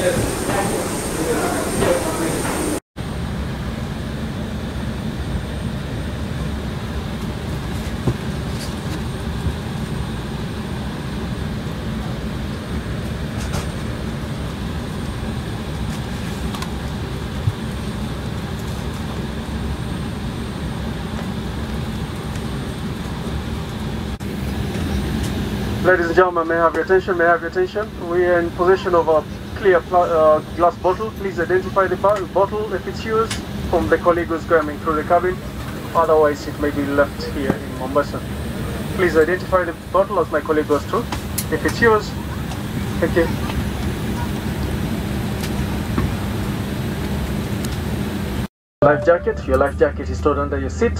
Ladies and gentlemen, may I have your attention? May I have your attention? We are in possession of a clear uh, glass bottle. Please identify the bo- bottle if it's yours from the colleague who's coming through the cabin. Otherwise, it may be left here in Mombasa. Please identify the bottle as my colleague goes through. If it's yours, thank you. Life jacket. Your life jacket is stored under your seat.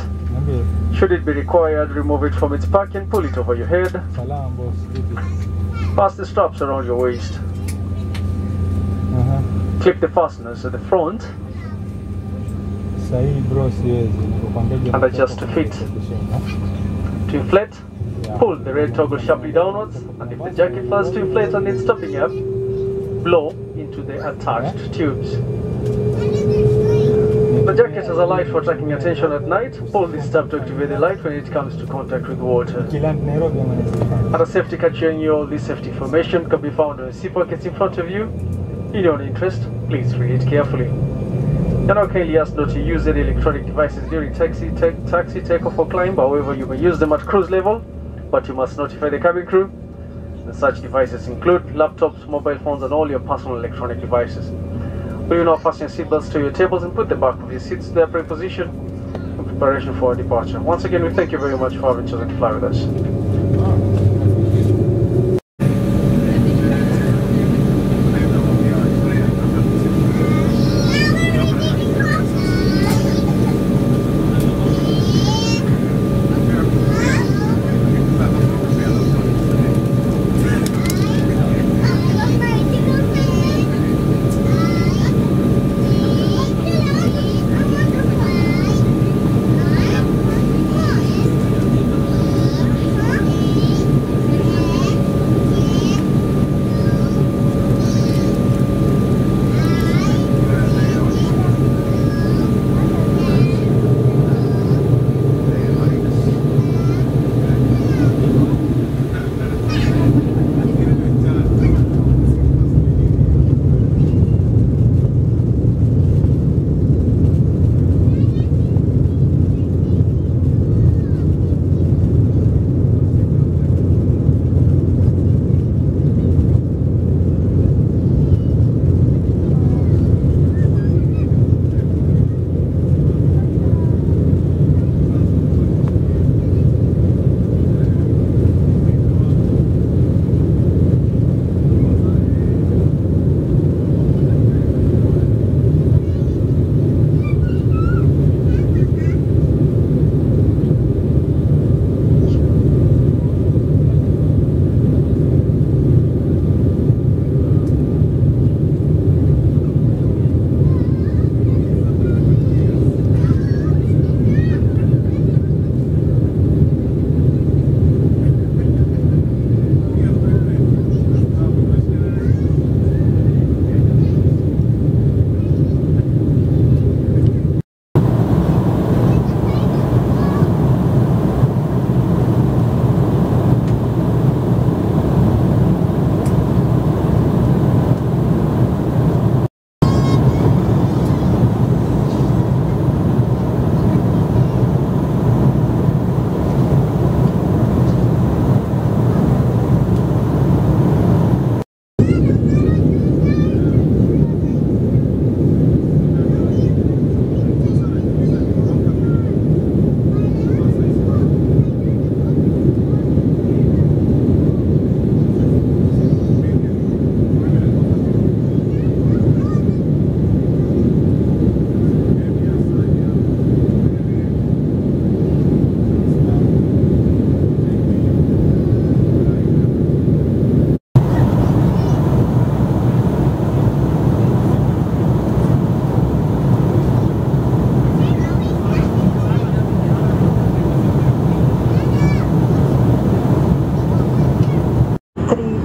Should it be required, remove it from its pack and pull it over your head. Salam boss, vipi? Pass the straps around your waist. Clip the fasteners at the front Sahii bro siwezi. Nikupangaje And adjust to fit. to inflate. Pull the red toggle sharply downwards, and if the jacket fails to inflate and it's stopping up, blow into the attached tubes. The jacket has a light for tracking attention at night. Pull this tab to activate the light when it comes to contact with water. Kiland Nairobi ama nisifanye? And a safety card showing you all this safety information can be found on the seat pockets in front of you. In your interest, please read it carefully. You're kindly asked not to use any electronic devices during taxi, ta- taxi takeoff or climb. However, you may use them at cruise level, but you must notify the cabin crew. And such devices include laptops, mobile phones, and all your personal electronic devices. We will now fasten your seatbelts to your tables and put the back of your seats to their position in preparation for our departure. Once again, we thank you very much for having chosen to fly with us.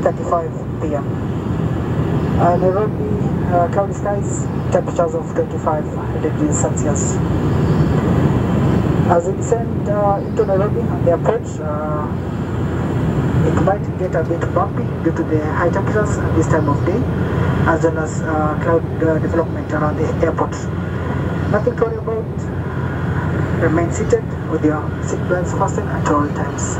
Three thirty-five p.m. Uh, Nairobi, uh, cloudy skies, temperatures of 25 degrees Celsius. As we descend uh, into Nairobi on the approach, uh, it might get a bit bumpy due to the high temperatures at this time of day, as well as uh, cloud uh, development around the airport. Nothing to worry about. Remain seated with your seatbelts fastened at all times.